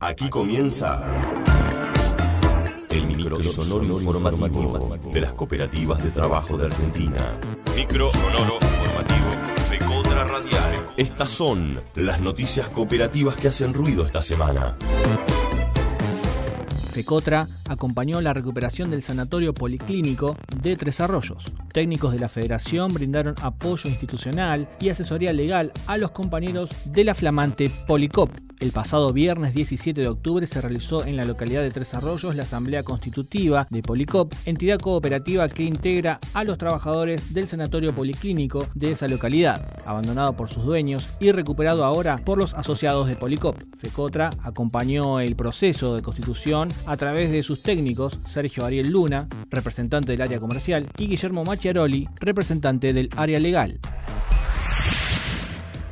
Aquí comienza el micro sonoro informativo de las cooperativas de trabajo de Argentina. Micro sonoro informativo de Contra Radial. Estas son las noticias cooperativas que hacen ruido esta semana. FECOTRA acompañó la recuperación del sanatorio policlínico de Tres Arroyos. Técnicos de la federación brindaron apoyo institucional y asesoría legal a los compañeros de la flamante Policop. El pasado viernes 17 de octubre se realizó en la localidad de Tres Arroyos la asamblea constitutiva de Policop, entidad cooperativa que integra a los trabajadores del sanatorio policlínico de esa localidad, abandonado por sus dueños y recuperado ahora por los asociados de Policop. FECOTRA acompañó el proceso de constitución a través de sus técnicos Sergio Ariel Luna, representante del área comercial, y Guillermo Macchiaroli, representante del área legal.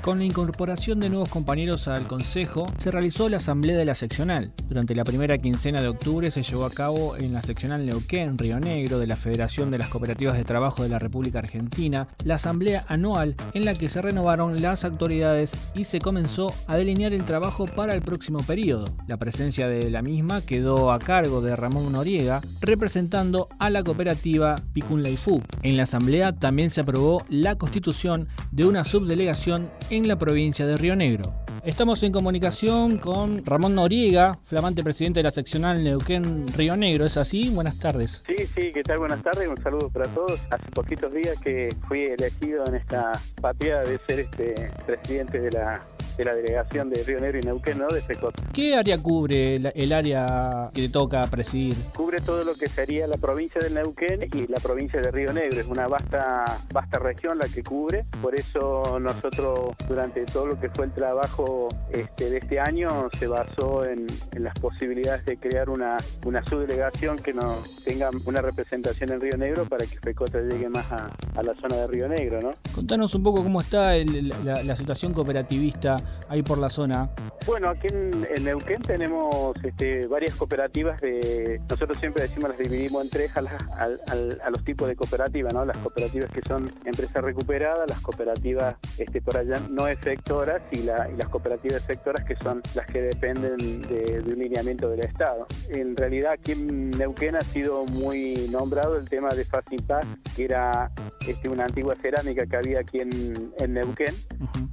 Con la incorporación de nuevos compañeros al Consejo, se realizó la asamblea de la seccional. Durante la primera quincena de octubre se llevó a cabo en la seccional Neuquén, Río Negro, de la Federación de las Cooperativas de Trabajo de la República Argentina, la asamblea anual en la que se renovaron las autoridades y se comenzó a delinear el trabajo para el próximo periodo. La presencia de la misma quedó a cargo de Ramón Noriega, representando a la cooperativa Picun Laifu. En la asamblea también se aprobó la constitución de una subdelegación en la provincia de Río Negro. Estamos en comunicación con Ramón Noriega, flamante presidente de la seccional Neuquén Río Negro. ¿Es así? Buenas tardes. Sí, sí, ¿qué tal? Buenas tardes. Un saludo para todos. Hace poquitos días que fui elegido en esta patria de ser este presidente de la de la delegación de Río Negro y Neuquén, ¿no? De FECOT. ¿Qué área cubre el, área que le toca presidir? Cubre todo lo que sería la provincia de Neuquén y la provincia de Río Negro. Es una vasta, vasta región la que cubre. Por eso nosotros, durante todo lo que fue el trabajo este, de este año, se basó en, las posibilidades de crear una, una subdelegación que nos tenga una representación en Río Negro para que FECOT llegue más a, la zona de Río Negro, ¿no? Contanos un poco cómo está la, la situación cooperativista ahí por la zona? Bueno, aquí en, Neuquén tenemos este, varias cooperativas de, nosotros siempre decimos las dividimos en tres a, a, los tipos de cooperativas, ¿no? Las cooperativas que son empresas recuperadas, las cooperativas este, por allá no efectoras y, las cooperativas efectoras que son las que dependen de, un lineamiento del Estado. En realidad aquí en Neuquén ha sido muy nombrado el tema de Paz, que era este, una antigua cerámica que había aquí en, Neuquén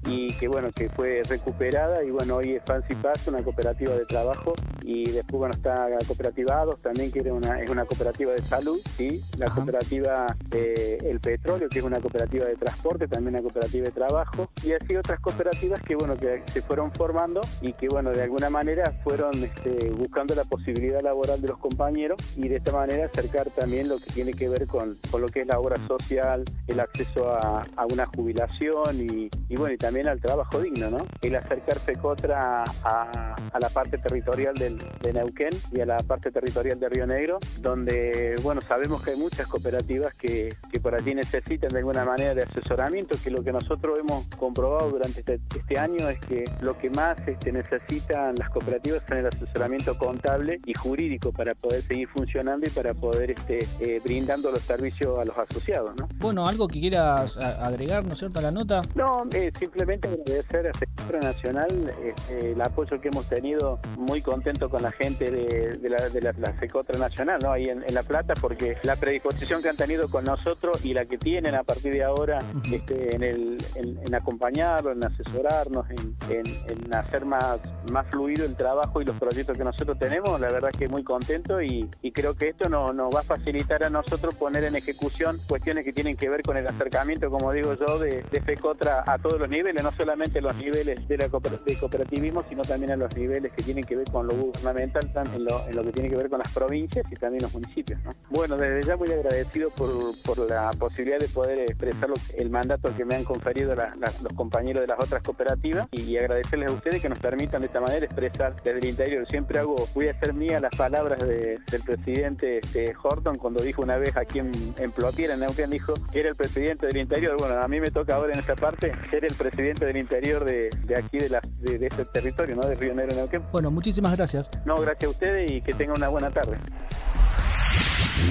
y que bueno, que fue recuperada y bueno, hoy es Fancy Paz, una cooperativa de trabajo y después bueno está Cooperativados también que una, es una cooperativa de salud, ¿sí? la cooperativa de El Petróleo que es una cooperativa de transporte, también una cooperativa de trabajo y así otras cooperativas que bueno que se fueron formando y que bueno de alguna manera fueron este, buscando la posibilidad laboral de los compañeros y de esta manera acercar también lo que tiene que ver con, con lo que es la obra social, el acceso a, a una jubilación y, y bueno y también al trabajo digno, ¿no? El acercar FECOTRA a, a la parte territorial del, de Neuquén y a la parte territorial de Río Negro, donde, bueno, sabemos que hay muchas cooperativas que, que por allí necesitan de alguna manera de asesoramiento, que lo que nosotros hemos comprobado durante este, este año es que lo que más este, necesitan las cooperativas son el asesoramiento contable y jurídico para poder seguir funcionando y para poder este, eh, brindando los servicios a los asociados, ¿no? Bueno, algo que quieras agregar, ¿no es cierto?, a la nota. No, eh, simplemente agradecer a Sector Nacional este, el apoyo que hemos tenido, muy contento con la gente de, la, de Secotra Nacional, ¿no? ahí en, La Plata, porque la predisposición que han tenido con nosotros y la que tienen a partir de ahora este, en, el, en, acompañarnos, en asesorarnos, en, hacer más, más fluido el trabajo y los proyectos que nosotros tenemos, la verdad que muy contento y, creo que esto nos, va a facilitar a nosotros poner en ejecución cuestiones que tienen que ver con el acercamiento, como digo yo, de, de FECOTRA a todos los niveles, no solamente los niveles de la de cooperativismo, sino también a los niveles que tienen que ver con lo gubernamental, en lo, en lo que tiene que ver con las provincias y también los municipios. Bueno, desde ya muy agradecido por, por la posibilidad de poder expresar el mandato que me han conferido los compañeros de las otras cooperativas y, agradecerles a ustedes que nos permitan de esta manera expresar desde el interior. Siempre hago, voy a hacer mía las palabras del presidente este, Horton cuando dijo una vez aquí en, en Plotier, en Neuquén, dijo que era el presidente del interior. Bueno, a mí me toca ahora en esta parte ser el presidente del interior de, de aquí de, la, de, este territorio, ¿no? De Río Negro, Neuquén. Bueno, muchísimas gracias. No, gracias a ustedes y que tengan una buena tarde.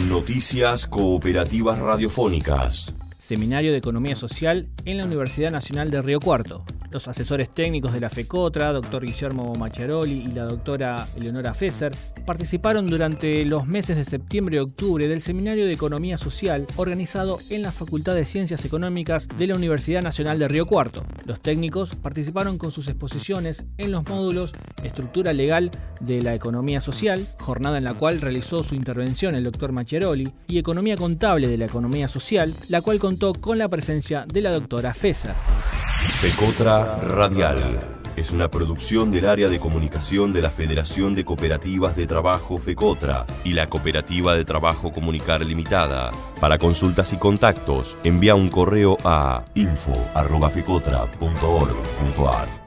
Noticias Cooperativas Radiofónicas. Seminario de Economía Social en la Universidad Nacional de Río Cuarto. Los asesores técnicos de la FECOTRA, doctor Guillermo Macharoli y la doctora Eleonora Fesser, participaron durante los meses de septiembre y octubre del Seminario de Economía Social organizado en la Facultad de Ciencias Económicas de la Universidad Nacional de Río Cuarto. Los técnicos participaron con sus exposiciones en los módulos Estructura Legal de la Economía Social, jornada en la cual realizó su intervención el doctor Macharoli, y Economía Contable de la Economía Social, la cual contó con la presencia de la doctora Fesser. Pecotra Radial es una producción del área de comunicación de la Federación de Cooperativas de Trabajo FECOTRA y la Cooperativa de Trabajo Comunicar Limitada. Para consultas y contactos, envía un correo a info.fecotra.org.ar.